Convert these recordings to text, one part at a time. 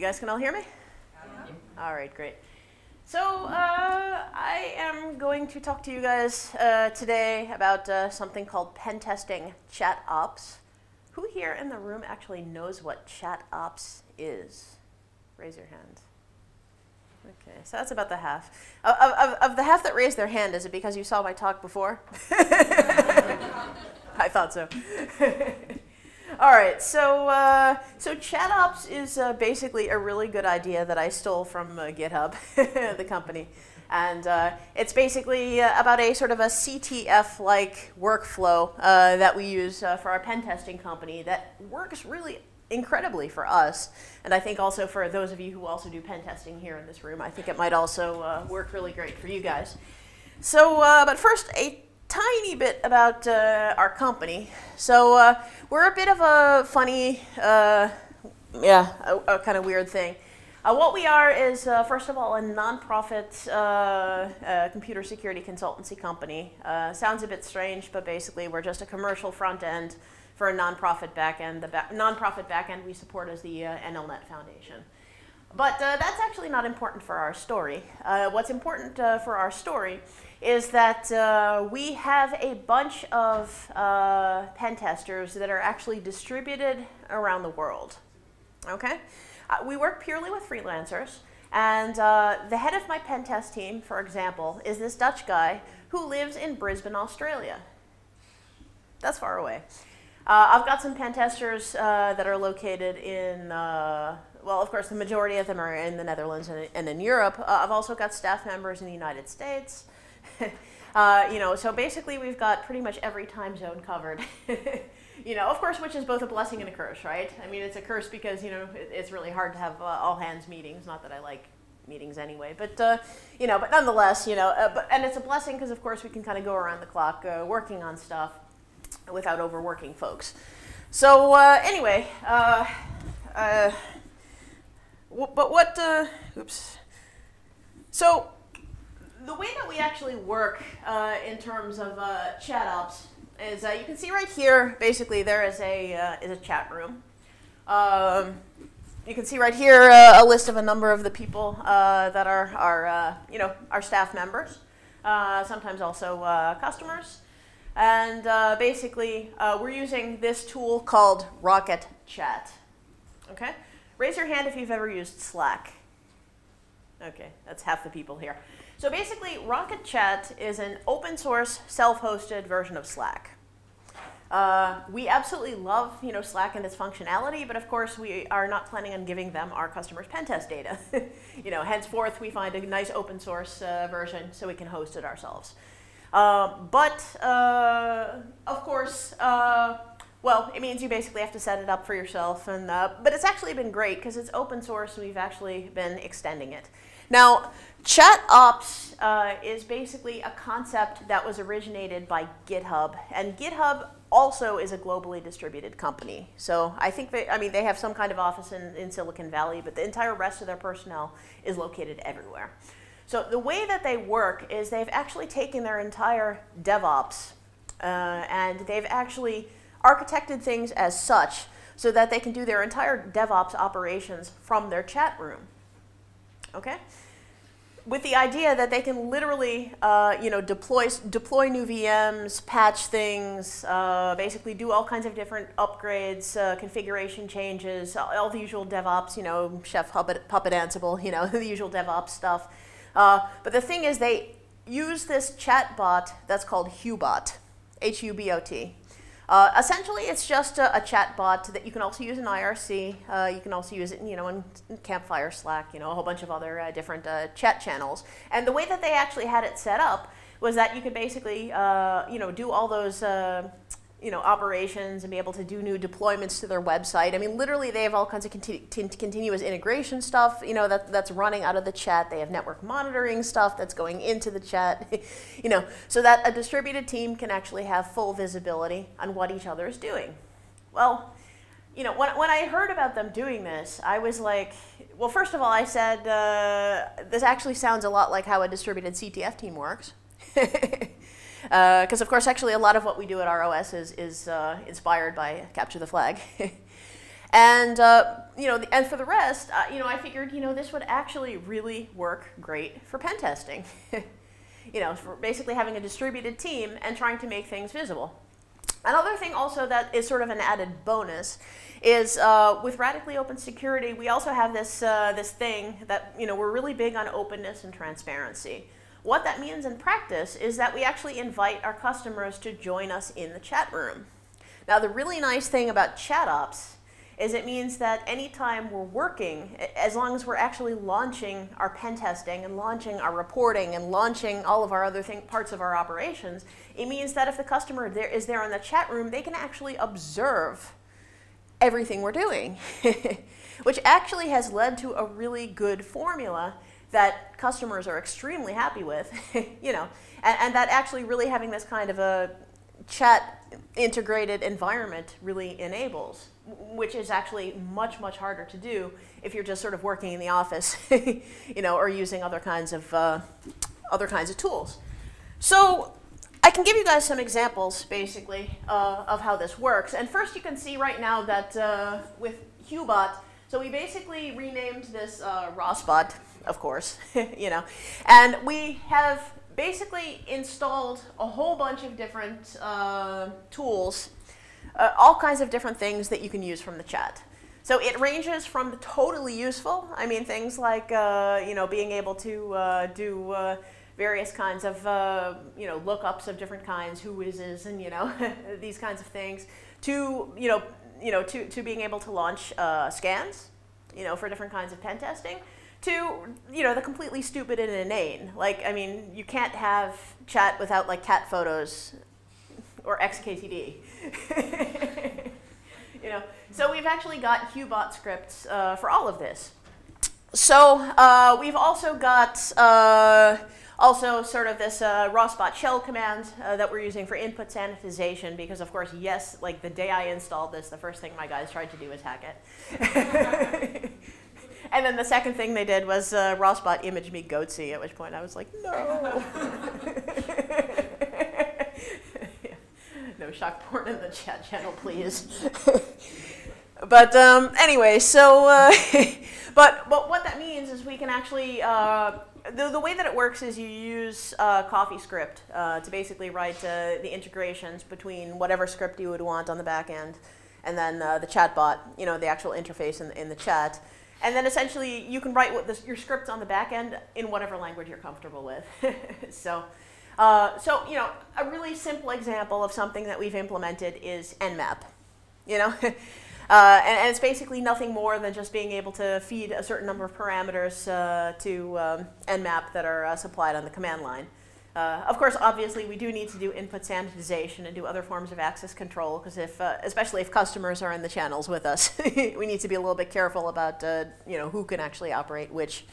guys can all hear me? Yeah. All right, great. So uh, I am going to talk to you guys uh, today about uh, something called pen testing chat ops. Who here in the room actually knows what chat ops is? Raise your hand. Okay, so that's about the half. Of, of, of the half that raised their hand, is it because you saw my talk before? I thought so. All right, so uh, so ChatOps is uh, basically a really good idea that I stole from uh, GitHub, the company, and uh, it's basically uh, about a sort of a CTF-like workflow uh, that we use for our pen testing company that works really incredibly for us, and I think also for those of you who also do pen testing here in this room, I think it might also work really great for you guys. So, but first, a tiny bit about uh, our company. So uh, we're a bit of a funny, uh, yeah, a, a kind of weird thing. Uh, what we are is, uh, first of all, a nonprofit uh, computer security consultancy company. sounds a bit strange, but basically we're just a commercial front end for a nonprofit back end. The ba nonprofit back end we support is the NLNet Foundation. But that's actually not important for our story. what's important for our story is that uh, we have a bunch of uh, pen testers that are actually distributed around the world. Okay? Uh, we work purely with freelancers, and uh, the head of my pen test team, for example, is this Dutch guy who lives in Brisbane, Australia. That's far away. Uh, I've got some pen testers uh, that are located in well, of course, the majority of them are in the Netherlands and, and in Europe. I've also got staff members in the United States. uh, you know, so basically we've got pretty much every time zone covered. you know, of course, which is both a blessing and a curse, right? I mean, it's a curse because, you know, it, it's really hard to have uh, all hands meetings. Not that I like meetings anyway, but, uh, you know, but nonetheless, you know, uh, but, and it's a blessing because, of course, we can kind of go around the clock uh, working on stuff without overworking folks. So, uh, anyway, but what, oops. So, the way that we actually work uh, in terms of uh, chat ops is uh, you can see right here, basically there is a, uh, is a chat room. Um, you can see right here uh, a list of a number of the people uh, that are, are you know, our staff members, sometimes also customers. And basically, we're using this tool called Rocket Chat. Okay? Raise your hand if you've ever used Slack. Okay, that's half the people here. So basically, Rocket Chat is an open source, self-hosted version of Slack. Uh, we absolutely love you know, Slack and its functionality, but of course we are not planning on giving them our customers' pen test data. you know, henceforth, we find a nice open source uh, version so we can host it ourselves. Uh, but uh, of course, uh, well, it means you basically have to set it up for yourself. And, uh, but it's actually been great because it's open source and we've actually been extending it. Now, chat ops uh, is basically a concept that was originated by GitHub, and GitHub also is a globally distributed company. So I think they, I mean, they have some kind of office in, in Silicon Valley, but the entire rest of their personnel is located everywhere. So the way that they work is they've actually taken their entire DevOps uh, and they've actually architected things as such so that they can do their entire DevOps operations from their chat room. Okay? With the idea that they can literally, uh, you know, deploy deploy new VMs, patch things, uh, basically do all kinds of different upgrades, uh, configuration changes, all, the usual DevOps, you know, Chef Puppet, Puppet Ansible, you know, the usual DevOps stuff. Uh, but the thing is, they use this chat bot that's called Hubot, H-U-B-O-T. Uh, essentially, it's just a, a, chat bot that you can also use in IRC. Uh, you can also use it, in, you know, in, in, Campfire, Slack, you know, a whole bunch of other uh, different uh, chat channels. And the way that they actually had it set up was that you could basically, uh, you know, do all those uh, you know, operations and be able to do new deployments to their website. I mean, literally, they have all kinds of continu continuous integration stuff, you know, that, that's running out of the chat. They have network monitoring stuff that's going into the chat, you know, so that a distributed team can actually have full visibility on what each other is doing. Well, you know, when, when I heard about them doing this, I was like, well, first of all, I said, uh, this actually sounds a lot like how a distributed CTF team works. Because, uh, of course, actually, a lot of what we do at ROS is, is uh, inspired by Capture the Flag. and uh, you know, and for the rest, uh, you know, I figured, you know, this would actually really work great for pen testing. you know, for basically having a distributed team and trying to make things visible. Another thing also that is sort of an added bonus is uh, with radically open security, we also have this, uh, this thing that, you know, we're really big on openness and transparency. What that means in practice is that we actually invite our customers to join us in the chat room. Now, the really nice thing about ChatOps is it means that anytime we're working, as long as we're actually launching our pen testing and launching our reporting and launching all of our other thing, parts of our operations, it means that if the customer there is there in the chat room, they can actually observe everything we're doing, which actually has led to a really good formula that customers are extremely happy with, you know, and, and that actually really having this kind of a chat integrated environment really enables, which is actually much, much harder to do if you're just sort of working in the office, you know, or using other kinds of, uh, other kinds of tools. So I can give you guys some examples, basically, uh, of how this works. And first you can see right now that uh, with Hubot, so we basically renamed this uh, ROSBot, of course, you know, and we have basically installed a whole bunch of different uh, tools, uh, all kinds of different things that you can use from the chat. So it ranges from totally useful, I mean things like uh, you know being able to uh, do uh, various kinds of uh, you know lookups of different kinds, Whoises, and you know these kinds of things, to you know you know to, to being able to launch scans, you know for different kinds of pen testing to you know the completely stupid and inane. Like I mean, you can't have chat without like cat photos or XKCD. you know, so we've actually got Hubot scripts uh, for all of this. So uh, we've also got uh, also sort of this uh, spot shell command uh, that we're using for input sanitization because of course, yes, like the day I installed this, the first thing my guys tried to do was hack it. And then the second thing they did was uh, ROSBot image me goatse, at which point I was like, no. yeah. No shock porn in the chat channel, please. but um, anyway, so, uh, but, but what that means is we can actually, uh, the, the way that it works is you use uh, CoffeeScript uh, to basically write uh, the integrations between whatever script you would want on the back end and then uh, the chatbot, you know, the actual interface in, in the chat. And then essentially you can write the, your scripts on the back end in whatever language you're comfortable with. so, uh, so, you know, a really simple example of something that we've implemented is Nmap. You know, uh, and, and, it's basically nothing more than just being able to feed a certain number of parameters uh, to um, Nmap that are uh, supplied on the command line. Uh, of course, obviously, we do need to do input sanitization and do other forms of access control because if, uh, especially if customers are in the channels with us, we need to be a little bit careful about, uh, you know, who can actually operate which,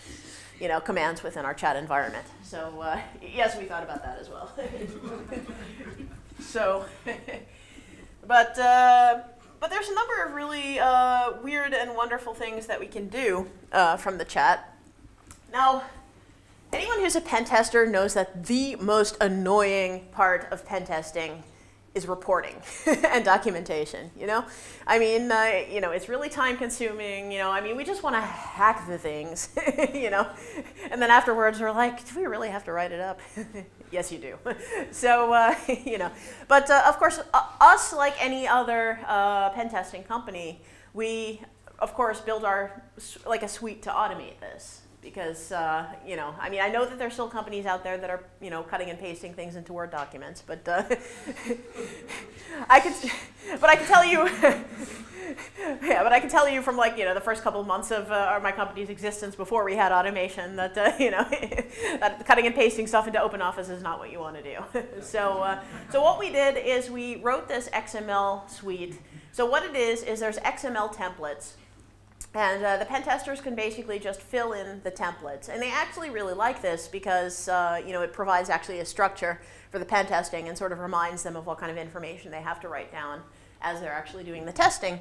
you know, commands within our chat environment. So uh, yes, we thought about that as well. so, but uh, but there's a number of really uh, weird and wonderful things that we can do from the chat. Now. Anyone who's a pen tester knows that the most annoying part of pen testing is reporting and documentation, you know? I mean, uh, you know, it's really time consuming, you know, I mean, we just want to hack the things, you know? And then afterwards we're like, do we really have to write it up? yes, you do. so, uh, you know, but uh, of course, us, like any other uh, pen testing company, we, of course, build our, like a suite to automate this because uh, you know, I mean, I know that there's still companies out there that are you know cutting and pasting things into Word documents, but uh, I could, but I can tell you, yeah, but I can tell you from like you know the first couple of months of uh, my company's existence before we had automation that uh, you know that cutting and pasting stuff into OpenOffice is not what you want to do. so, uh, so what we did is we wrote this XML suite. So what it is is there's XML templates and uh, the pen testers can basically just fill in the templates. And they actually really like this because uh, you know, it provides actually a structure for the pen testing and sort of reminds them of what kind of information they have to write down as they're actually doing the testing.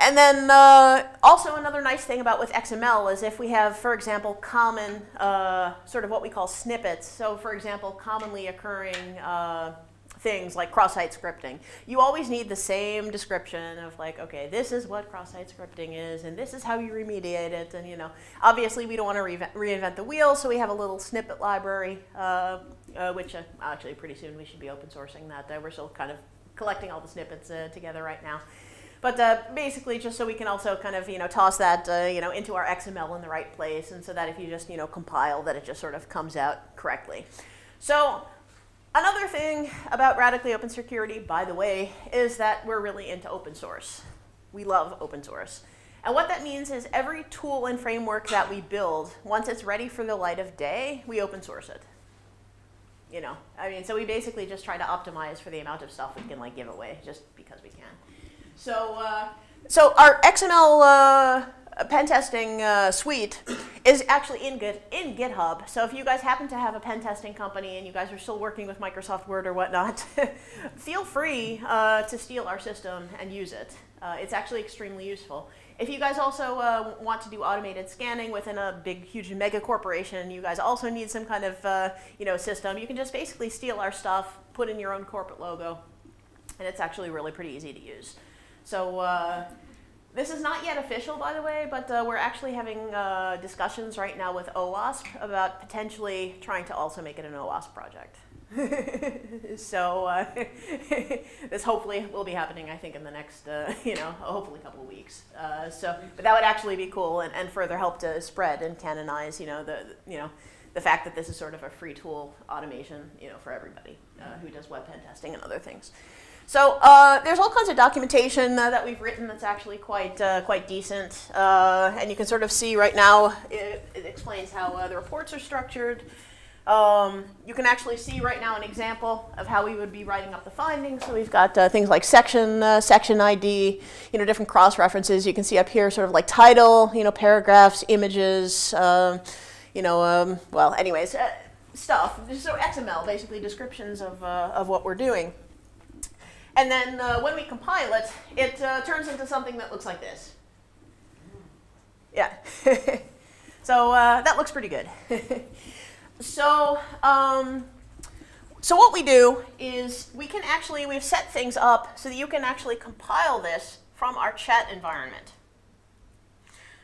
And then uh, also another nice thing about with XML is if we have, for example, common uh, sort of what we call snippets. So for example, commonly occurring uh, things like cross-site scripting. You always need the same description of like, okay, this is what cross-site scripting is, and this is how you remediate it, and you know, obviously we don't want to re reinvent the wheel, so we have a little snippet library, uh, uh, which uh, actually pretty soon we should be open sourcing that. Uh, we're still kind of collecting all the snippets uh, together right now. But uh, basically, just so we can also kind of you know toss that uh, you know into our XML in the right place, and so that if you just you know compile, that it just sort of comes out correctly. So another thing about radically open security, by the way, is that we're really into open source. We love open source. And what that means is every tool and framework that we build, once it's ready for the light of day, we open source it. You know, I mean, so we basically just try to optimize for the amount of stuff we can like give away, just because we can. So, uh, so our XML uh, pen testing uh, suite is actually in, Git, in GitHub. So if you guys happen to have a pen testing company and you guys are still working with Microsoft Word or whatnot, feel free uh, to steal our system and use it. Uh, it's actually extremely useful. If you guys also uh, want to do automated scanning within a big, huge mega corporation, you guys also need some kind of uh, you know system. You can just basically steal our stuff, put in your own corporate logo, and it's actually really pretty easy to use. So uh, this is not yet official, by the way, but uh, we're actually having uh, discussions right now with OWASP about potentially trying to also make it an OWASP project. so uh, this hopefully will be happening, I think, in the next, uh, you know, hopefully a couple of weeks. Uh, so, but that would actually be cool and, and further help to spread and canonize, you know, the, you know, the fact that this is sort of a free tool automation, you know, for everybody who does web pen testing and other things. So uh, there's all kinds of documentation uh, that we've written that's actually quite uh, quite decent, uh, and you can sort of see right now it, it explains how uh, the reports are structured. Um, you can actually see right now an example of how we would be writing up the findings. So we've got uh, things like section section ID, you know, different cross references. You can see up here sort of like title, you know, paragraphs, images, um, you know, um, well, anyways, stuff. So XML, basically descriptions of of what we're doing. And then uh, when we compile it, it uh, turns into something that looks like this. Yeah. so uh, that looks pretty good. so, um, so what we do is we can actually, we've set things up so that you can actually compile this from our chat environment.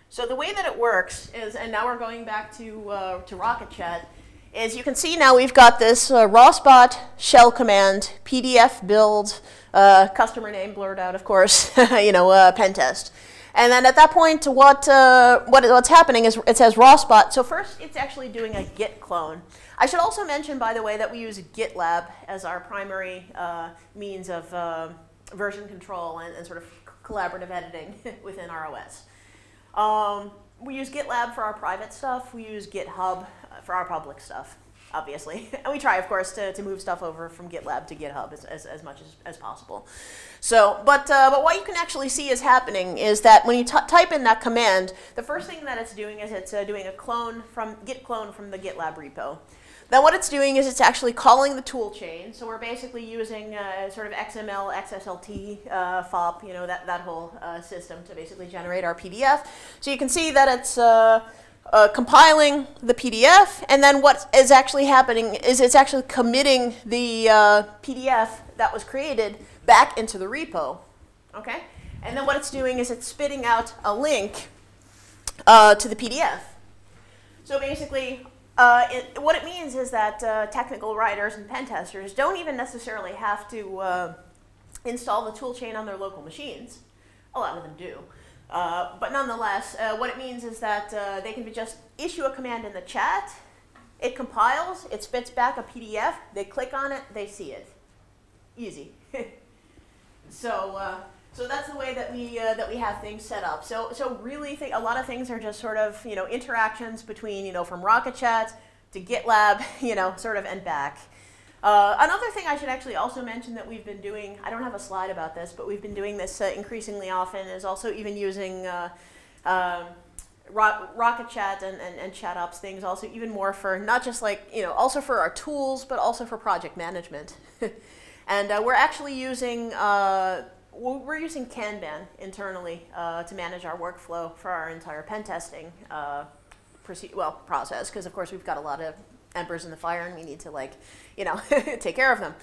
So the way that it works is, and now we're going back to, uh, to Rocket Chat, is you can see now we've got this uh, ROSBot shell command, pdf build, uh, customer name blurred out, of course, you know, uh, pen test. And then at that point, what, uh, what, what's happening is it says ROSBot. So first, it's actually doing a git clone. I should also mention, by the way, that we use GitLab as our primary uh, means of uh, version control and, and, sort of collaborative editing within our OS. Um, we use GitLab for our private stuff. We use GitHub for our public stuff obviously. and we try, of course, to, to move stuff over from GitLab to GitHub as, as, as much as, as possible. So, but, uh, but what you can actually see is happening is that when you type in that command, the first thing that it's doing is it's uh, doing a clone from, git clone from the GitLab repo. Then what it's doing is it's actually calling the tool chain. So we're basically using uh, sort of XML, XSLT, uh, FOP, you know, that, that whole uh, system to basically generate our PDF. So you can see that it's uh, uh, compiling the PDF, and then what is actually happening is it's actually committing the uh, PDF that was created back into the repo. Okay? And then what it's doing is it's spitting out a link to the PDF. So basically, uh, it, what it means is that uh, technical writers and pen testers don't even necessarily have to uh, install the toolchain on their local machines. A lot of them do. Uh, but nonetheless, uh, what it means is that uh, they can just issue a command in the chat, it compiles, it spits back a PDF, they click on it, they see it. Easy. so, so that's the way that we, uh, that we have things set up. So, so really a lot of things are just sort of, you know, interactions between, you know, from Rocket Chat to GitLab, you know, sort of and back. Uh, another thing I should actually also mention that we've been doing, I don't have a slide about this, but we've been doing this uh, increasingly often, is also even using uh, um, Ro Rocket Chat and, and, and Chat Ops things also even more for not just like, you know, also for our tools, but also for project management. and uh, we're actually using, uh, we're using Kanban internally uh, to manage our workflow for our entire pen testing well, process, because of course we've got a lot of embers in the fire and we need to like, you know, take care of them.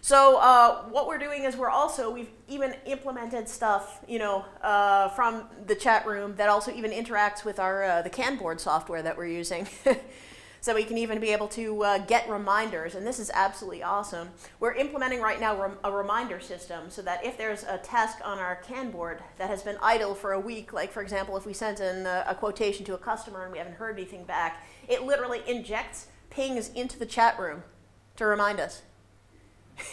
So uh, what we're doing is we're also we've even implemented stuff, you know, uh, from the chat room that also even interacts with our uh, the Kanboard software that we're using. so we can even be able to uh, get reminders, and this is absolutely awesome. We're implementing right now rem a reminder system so that if there's a task on our Kanboard that has been idle for a week, like for example, if we sent in a, a quotation to a customer and we haven't heard anything back, it literally injects pings into the chat room to remind us.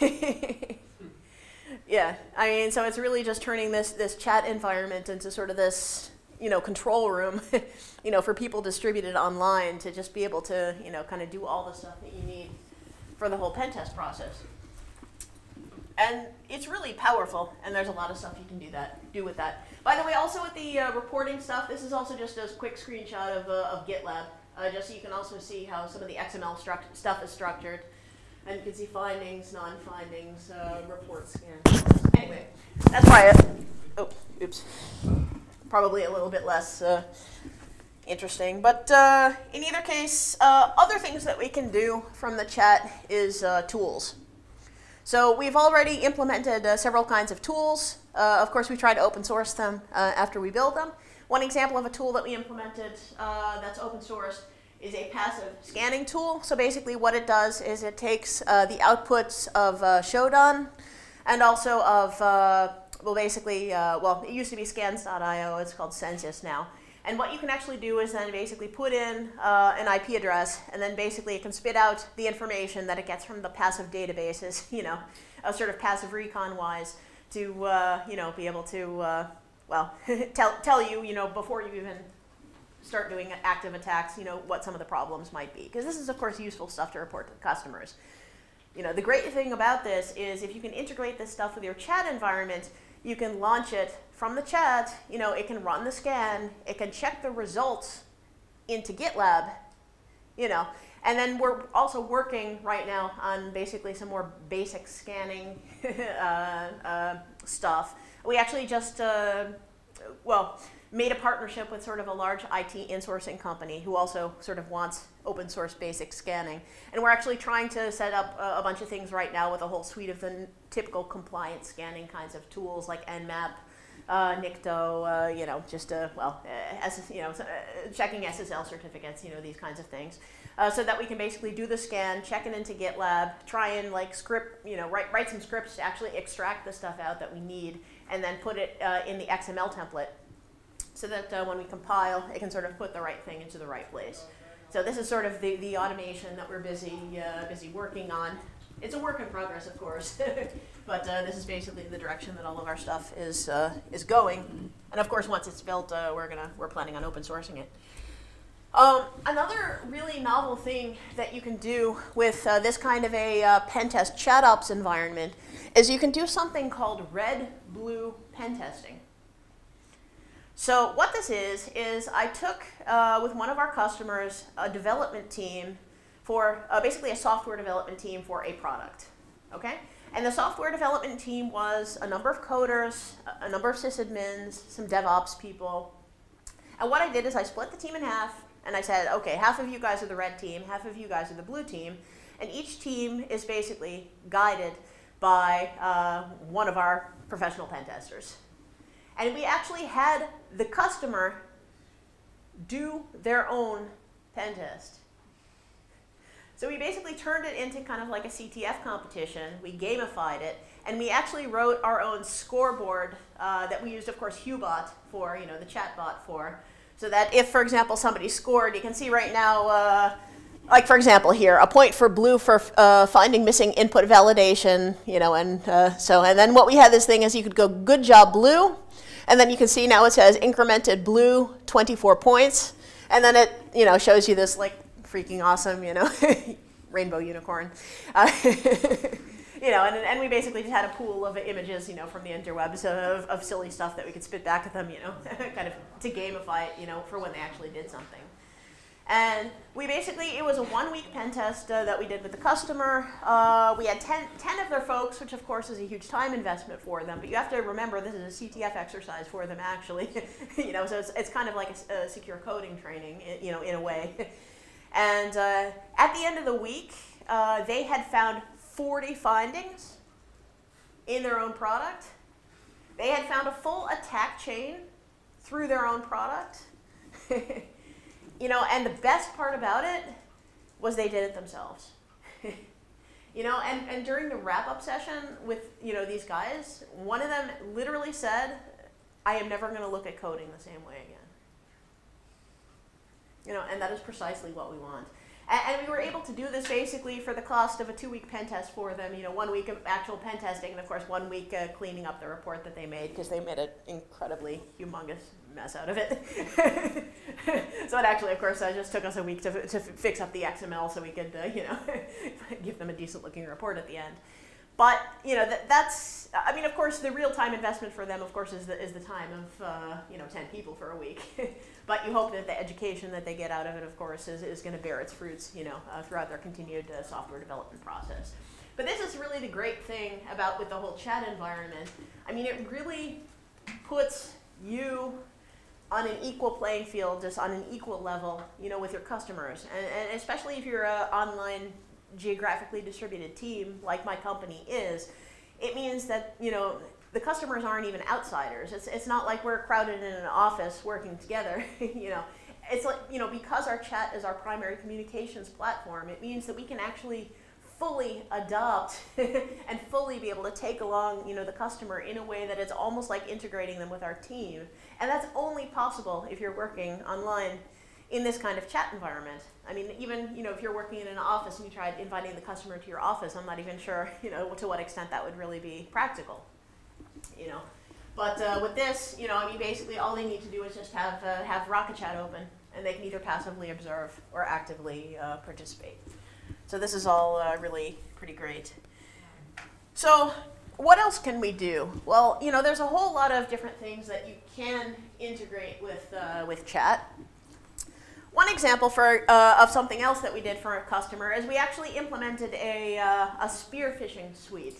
yeah, I mean, so it's really just turning this this chat environment into sort of this you know control room, you know, for people distributed online to just be able to you know kind of do all the stuff that you need for the whole pen test process. And it's really powerful, and there's a lot of stuff you can do that do with that. By the way, also with the uh, reporting stuff, this is also just a quick screenshot of, uh, of GitLab, uh, just so you can also see how some of the XML stuff is structured. And you can see findings, non-findings, uh, reports, scan. Anyway, that's why it, oh, oops. Probably a little bit less uh, interesting. But uh, in either case, uh, other things that we can do from the chat is uh, tools. So we've already implemented uh, several kinds of tools. of course, we try to open source them after we build them. One example of a tool that we implemented that's open source is a passive scanning tool. So basically what it does is it takes uh, the outputs of uh, Shodan and also of, uh, well basically, uh, well it used to be scans.io, it's called Censys now. And what you can actually do is then basically put in uh, an IP address and then basically it can spit out the information that it gets from the passive databases, you know, a sort of passive recon wise to, uh, you know, be able to, well, tell, tell you, you know, before you even start doing active attacks, you know, what some of the problems might be. Because this is, of course, useful stuff to report to customers. You know, the great thing about this is if you can integrate this stuff with your chat environment, you can launch it from the chat, you know, it can run the scan, it can check the results into GitLab, you know, and then we're also working right now on basically some more basic scanning uh, uh, stuff. We actually just, uh, well, made a partnership with sort of a large IT insourcing company who also sort of wants open source basic scanning. And we're actually trying to set up a, a bunch of things right now with a whole suite of the typical compliance scanning kinds of tools like Nmap, uh, Nikto, uh, you know, just, uh, well, uh, you know, uh, checking SSL certificates, you know, these kinds of things. Uh, so that we can basically do the scan, check it into GitLab, try and like script, you know, write, write some scripts to actually extract the stuff out that we need, and then put it in the XML template so that when we compile, it can sort of put the right thing into the right place. So this is sort of the, the automation that we're busy, busy working on. It's a work in progress, of course, but uh, this is basically the direction that all of our stuff is, uh, is going. And of course, once it's built, uh, we're, gonna, we're planning on open sourcing it. Um, another really novel thing that you can do with uh, this kind of a uh, pen test chat ops environment is you can do something called red-blue pen testing. So what this is, is I took uh, with one of our customers a development team for uh, basically a software development team for a product, okay? And the software development team was a number of coders, a number of sysadmins, some DevOps people. And what I did is I split the team in half and I said, okay, half of you guys are the red team, half of you guys are the blue team. And each team is basically guided by uh, one of our professional pen testers. And we actually had the customer do their own pen test. So we basically turned it into kind of like a CTF competition. We gamified it, and we actually wrote our own scoreboard uh, that we used, of course, Hubot for, you know, the chatbot for, so that if, for example, somebody scored, you can see right now, uh, like for example here, a point for blue for uh, finding missing input validation, you know, and uh, so, and then what we had this thing is you could go, good job, blue, and then you can see now it says incremented blue 24 points. And then it you know shows you this like freaking awesome, you know, rainbow unicorn. Uh, you know, and, and we basically just had a pool of images, you know, from the interwebs of, of silly stuff that we could spit back at them, you know, kind of to gamify it, you know, for when they actually did something. And we basically, it was a one week pen test uh, that we did with the customer. Uh, we had 10, 10, of their folks, which of course is a huge time investment for them. But you have to remember this is a CTF exercise for them actually. you know, so it's, it's kind of like a, a, secure coding training, you know, in a way. And uh, at the end of the week, uh, they had found 40 findings in their own product. They had found a full attack chain through their own product. you know, and the best part about it was they did it themselves. you know, and, and during the wrap up session with, you know, these guys, one of them literally said, I am never going to look at coding the same way again. You know, and that is precisely what we want. And, and, we were able to do this basically for the cost of a two-week pen test for them. You know, one week of actual pen testing, and of course one week uh, cleaning up the report that they made because they made an incredibly humongous mess out of it. so it actually, of course, uh, just took us a week to, to fix up the XML so we could, uh, you know, give them a decent-looking report at the end. But you know that, that's I mean of course the real time investment for them of course is the, is the time of uh, you know 10 people for a week. But you hope that the education that they get out of it of course is, is going to bear its fruits you know uh, throughout their continued uh, software development process. But this is really the great thing about with the whole chat environment. I mean it really puts you on an equal playing field just on an equal level you know with your customers. And, and especially if you're an online geographically distributed team like my company is, it means that, you know, the customers aren't even outsiders. It's, it's not like we're crowded in an office working together, you know. It's like, you know, because our chat is our primary communications platform, it means that we can actually fully adopt and fully be able to take along, you know, the customer in a way that it's almost like integrating them with our team. And that's only possible if you're working online in this kind of chat environment. I mean, even you know, if you're working in an office and you tried inviting the customer to your office, I'm not even sure you know to what extent that would really be practical. You know, but uh, with this, you know, I mean, basically all they need to do is just have uh, have Rocket Chat open, and they can either passively observe or actively uh, participate. So this is all uh, really pretty great. So what else can we do? Well, you know, there's a whole lot of different things that you can integrate with uh, with chat. One example for, uh, of something else that we did for a customer is we actually implemented a, uh, a spear phishing suite.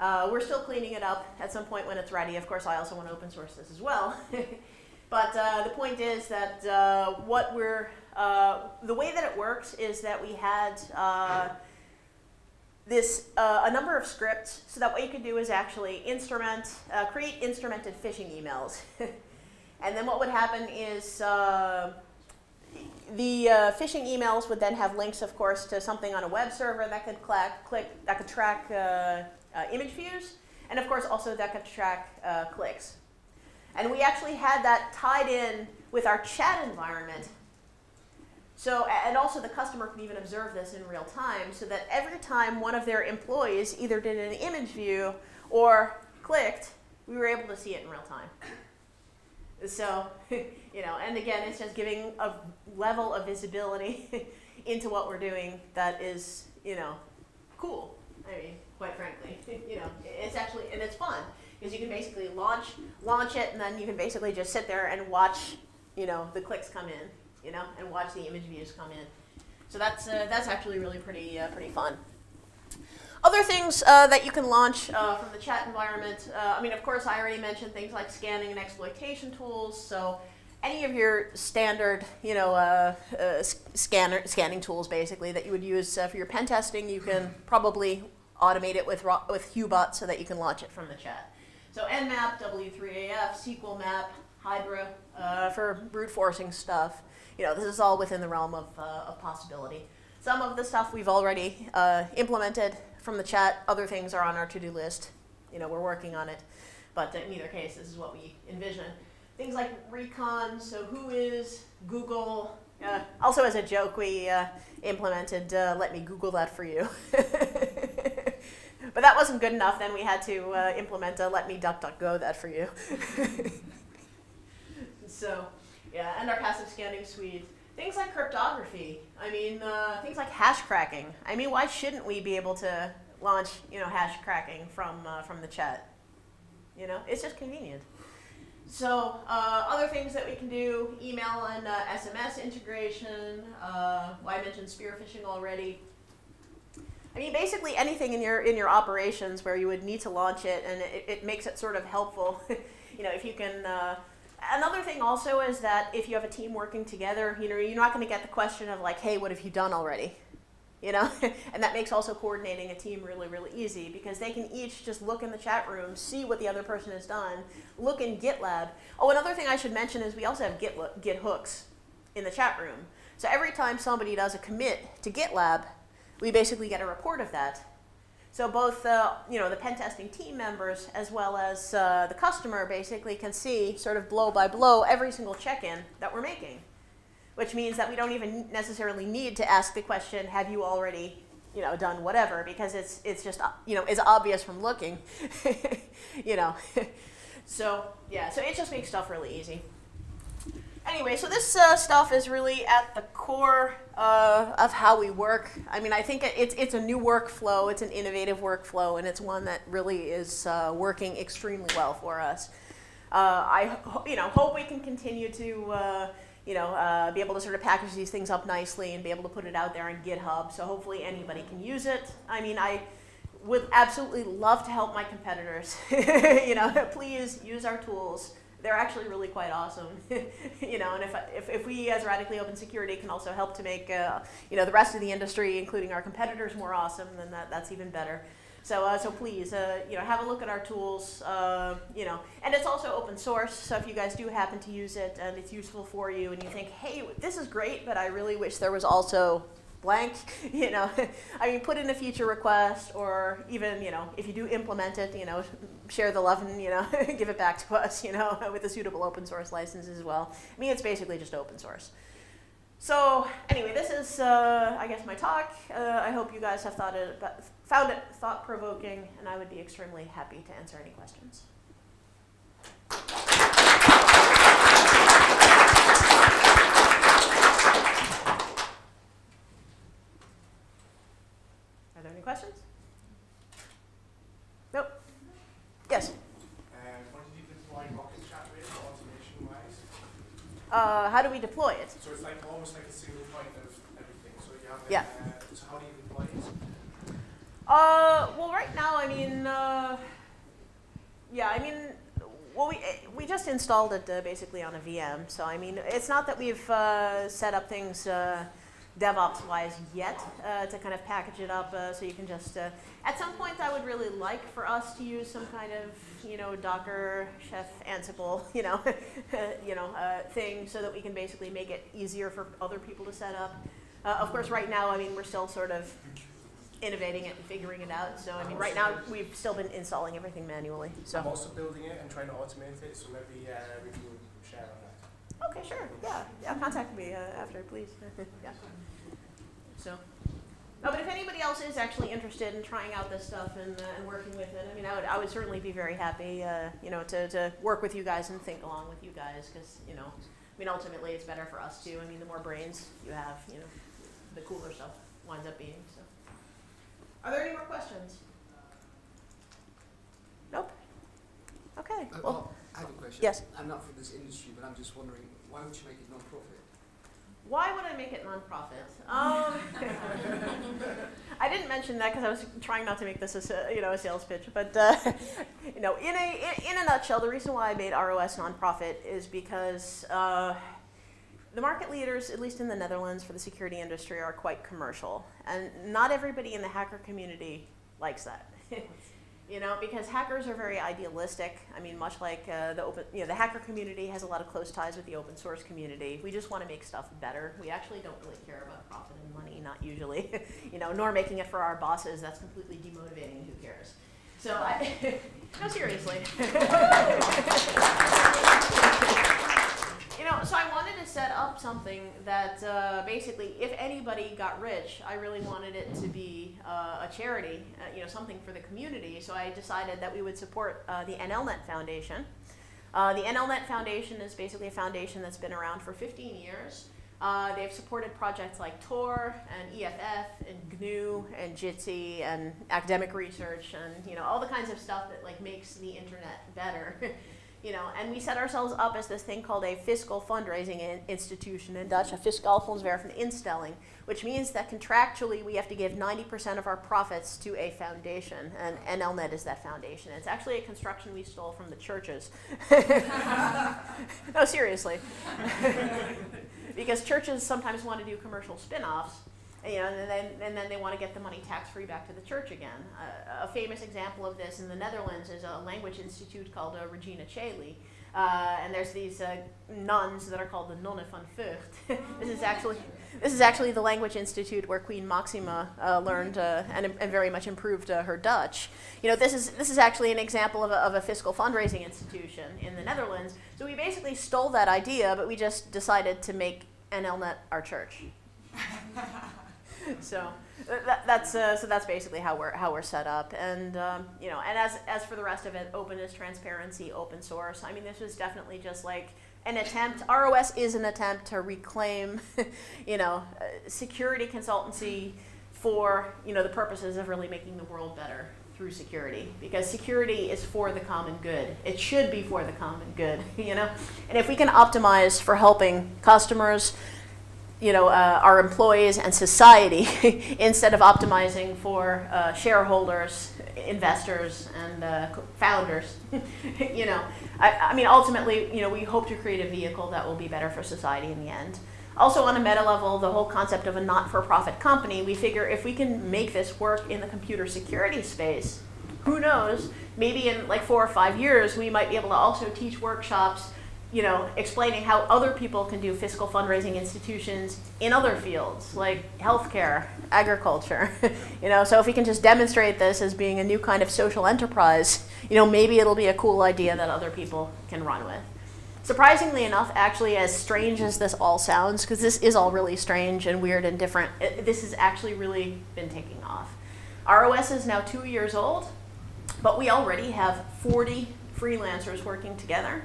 Uh, we're still cleaning it up at some point when it's ready. Of course, I also want to open source this as well. but uh, the point is that uh, what we're, uh, the way that it works is that we had this a number of scripts. So that what you could do is actually instrument, create instrumented phishing emails. And then what would happen is uh, the uh, phishing emails would then have links, of course, to something on a web server that could clack, click, that could track uh, uh image views, and of course also that could track uh, clicks. And we actually had that tied in with our chat environment. So, and also the customer can even observe this in real time, so that every time one of their employees either did an image view or clicked, we were able to see it in real time. So, you know, and again, it's just giving a level of visibility into what we're doing that is, you know, cool. I mean, quite frankly, you know, it's actually, and it's fun because you can basically launch, launch it, and then you can basically just sit there and watch, you know, the clicks come in, you know, and watch the image views come in. So that's, uh, that's actually really pretty, uh, pretty fun. Other things uh, that you can launch uh, from the chat environment, uh, I mean, of course, I already mentioned things like scanning and exploitation tools. So any of your standard, you know, uh, uh, scanner, scanning tools, basically, that you would use uh, for your pen testing, you can probably automate it with, with Hubot so that you can launch it from the chat. So Nmap, W3AF, SQL map, Hydra for brute forcing stuff. You know, this is all within the realm of, of possibility. Some of the stuff we've already implemented from the chat. Other things are on our to-do list. You know, we're working on it. But in either case, this is what we envision. Things like recon, so who is Google. Uh, also, as a joke, we uh, implemented uh, let me Google that for you. but that wasn't good enough. Then we had to uh, implement a let me DuckDuckGo that for you. so, yeah, and our passive scanning suite. Things like cryptography. I mean, uh, things like hash cracking. I mean, why shouldn't we be able to launch, you know, hash cracking from uh, from the chat? You know, it's just convenient. So uh, other things that we can do, email and SMS uh, integration. Uh, well, I mentioned spear phishing already. I mean, basically anything in your in your operations where you would need to launch it, and it, it makes it sort of helpful. you know, if you can uh, Another thing also is that if you have a team working together, you know, you're not going to get the question of like, hey, what have you done already? you know? And that makes also coordinating a team really really easy because they can each just look in the chat room see what the other person has done look in gitlab. Oh another thing i should mention is we also have git, git hooks in the chat room. So every time somebody does a commit to gitlab we basically get a report of that so both uh, you know the pen testing team members as well as uh, the customer basically can see sort of blow by blow every single check-in that we're making which means that we don't even necessarily need to ask the question, have you already you know, done whatever, because it's, it's just, you know, it's obvious from looking, you know. so, yeah, so it just makes stuff really easy. Anyway, so this uh, stuff is really at the core uh, of how we work. I mean, I think it's, it's a new workflow, it's an innovative workflow, and it's one that really is uh, working extremely well for us. Uh, I, you know, hope we can continue to uh, you know, uh, be able to sort of package these things up nicely and be able to put it out there on GitHub. So hopefully anybody can use it. I mean, I would absolutely love to help my competitors. you know, please use our tools. They're actually really quite awesome. you know, and if, if, if we as Radically Open Security can also help to make, uh, you know, the rest of the industry, including our competitors, more awesome, then that, that's even better. So, uh, so please, uh, you know, have a look at our tools, uh, you know, and it's also open source. So if you guys do happen to use it and it's useful for you, and you think, hey, this is great, but I really wish there was also blank, you know, I mean, put in a feature request, or even, you know, if you do implement it, you know, share the love and you know, give it back to us, you know, with a suitable open source license as well. I mean, it's basically just open source. So anyway, this is, uh, I guess, my talk. Uh, I hope you guys have thought it, found it thought-provoking, and I would be extremely happy to answer any questions. Are there any questions? Nope. Yes? Uh, how do we deploy it? So it's like almost like a single point of everything. So you have yeah. Uh, so how do you deploy it? Uh, well, right now, I mean, uh, yeah, I mean, well, we we just installed it uh, basically on a VM. So I mean, it's not that we've uh, set up things uh, DevOps wise yet uh, to kind of package it up so you can just. at some point, I would really like for us to use some kind of you know, Docker, Chef, Ansible, you know, you know, uh, thing so that we can basically make it easier for other people to set up. Uh, of course, right now, I mean, we're still sort of innovating it and figuring it out. So, I mean, right now, we've still been installing everything manually. So. I'm also building it and trying to automate it, so maybe uh, we can share on that. Okay, sure. Yeah, yeah. Contact me uh, after, please. yeah. So. No, but if anybody else is actually interested in trying out this stuff and, uh, and working with it, I mean, I would, I would certainly be very happy, uh, you know, to, to work with you guys and think along with you guys, because, you know, I mean, ultimately it's better for us too. I mean, the more brains you have, you know, the cooler stuff winds up being. So, are there any more questions? Nope. Okay. Uh, well, I have a question. Yes. I'm not from this industry, but I'm just wondering, why would you make it non-profit? Why would I make it nonprofit? Um, I didn't mention that because I was trying not to make this a you know a sales pitch, but uh, you know, in a in, in, a nutshell, the reason why I made ROS nonprofit is because uh, the market leaders, at least in the Netherlands, for the security industry, are quite commercial, and not everybody in the hacker community likes that. you know, because hackers are very idealistic. I mean, much like uh, the open, you know, the hacker community has a lot of close ties with the open source community. We just want to make stuff better. We actually don't really care about profit and money, not usually, you know, nor making it for our bosses. That's completely demotivating. Who cares? So I, no, seriously. You know, so I wanted to set up something that uh, basically, if anybody got rich, I really wanted it to be uh, a charity, uh, you know, something for the community. So I decided that we would support uh, the NLNet Foundation. Uh, the NLNet Foundation is basically a foundation that's been around for 15 years. Uh, they've supported projects like Tor and EFF and GNU and Jitsi and academic research and you know all the kinds of stuff that like makes the internet better. you know, and we set ourselves up as this thing called a fiscal fundraising in institution in Dutch, a fiscal fondswervende instelling, which means that contractually we have to give 90% of our profits to a foundation, and NLNet is that foundation. It's actually a construction we stole from the churches. no, seriously. because churches sometimes want to do commercial spin-offs, you know, and then, and then they want to get the money tax-free back to the church again. Uh, a famous example of this in the Netherlands is a language institute called uh, Regina Coeli. Uh, and there's these uh, nuns that are called the Nonne van Vught. this is actually this is actually the language institute where Queen Maxima uh, learned uh, and, and, very much improved her Dutch. You know, this is this is actually an example of a, of a fiscal fundraising institution in the Netherlands. So we basically stole that idea, but we just decided to make NLNet our church. so that, that's uh, so that's basically how we're how we're set up, and um, you know, and as as for the rest of it, openness, transparency, open source. I mean, this was definitely just like an attempt. ROS is an attempt to reclaim, you know, uh, security consultancy for you know the purposes of really making the world better through security because security is for the common good. It should be for the common good, you know. And if we can optimize for helping customers you know, uh, our employees and society instead of optimizing for uh, shareholders, investors, and uh, founders. you know, I, I, mean, ultimately, you know, we hope to create a vehicle that will be better for society in the end. Also, on a meta level, the whole concept of a not-for-profit company, we figure if we can make this work in the computer security space, who knows, maybe in like four or five years, we might be able to also teach workshops you know, explaining how other people can do fiscal fundraising institutions in other fields like healthcare, agriculture. you know, so if we can just demonstrate this as being a new kind of social enterprise, you know, maybe it'll be a cool idea that other people can run with. Surprisingly enough, actually, as strange as this all sounds, because this is all really strange and weird and different, it, this has actually really been taking off. ROS is now two years old, but we already have 40 freelancers working together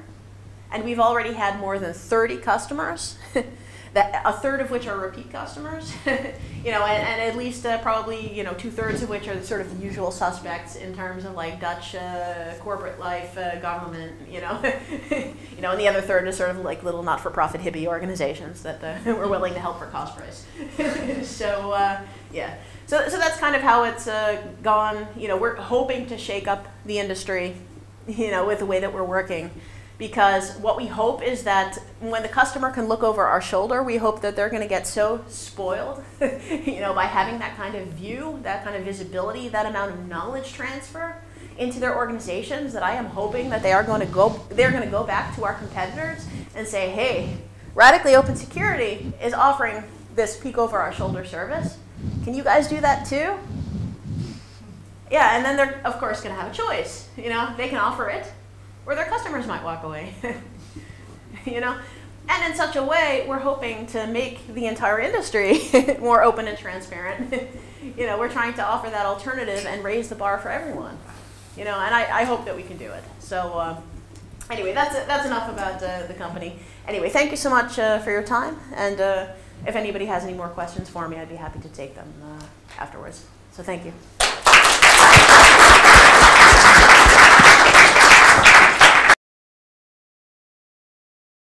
and we've already had more than 30 customers, that, a third of which are repeat customers, you know, and, and at least uh, probably, you know, two thirds of which are sort of the usual suspects in terms of like Dutch uh, corporate life, uh, government, you know, you know, and the other third is sort of like little not-for-profit hippie organizations that uh, we're willing to help for cost price. so, uh, yeah. So, so that's kind of how it's uh, gone. You know, we're hoping to shake up the industry, you know, with the way that we're working because what we hope is that when the customer can look over our shoulder, we hope that they're going to get so spoiled, you know, by having that kind of view, that kind of visibility, that amount of knowledge transfer into their organizations that I am hoping that they are going to go they're going to go back to our competitors and say, "Hey, Radically Open Security is offering this peek over our shoulder service. Can you guys do that too?" Yeah, and then they're of course going to have a choice. You know, they can offer it or their customers might walk away. you know? And in such a way, we're hoping to make the entire industry more open and transparent. you know, we're trying to offer that alternative and raise the bar for everyone. You know, and I, I hope that we can do it. So um, anyway, that's, that's enough about uh, the company. Anyway, thank you so much uh, for your time. And uh, if anybody has any more questions for me, I'd be happy to take them uh, afterwards. So thank you.